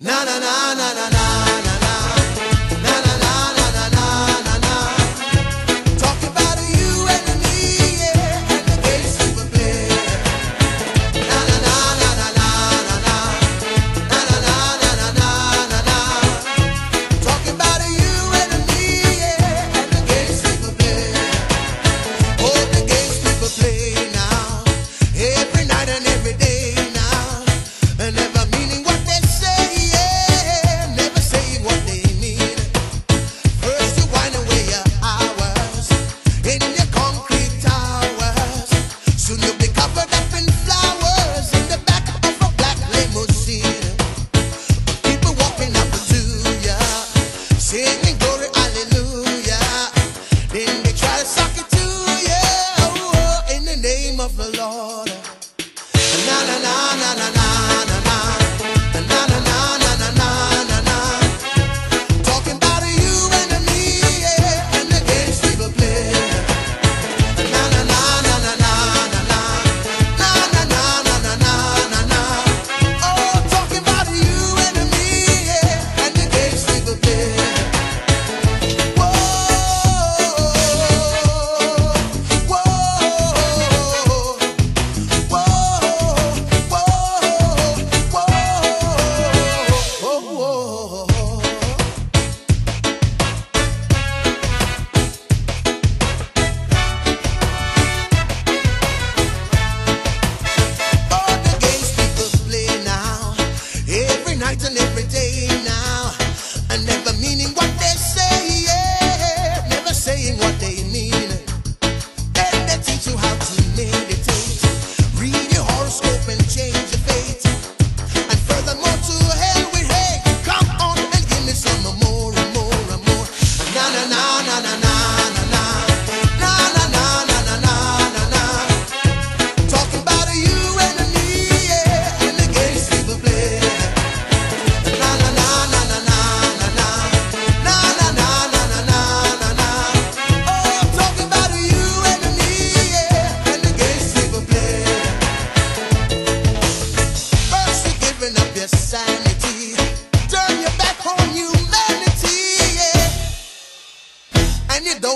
na na na na na na.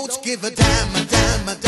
don't give a damn, a damn, a damn.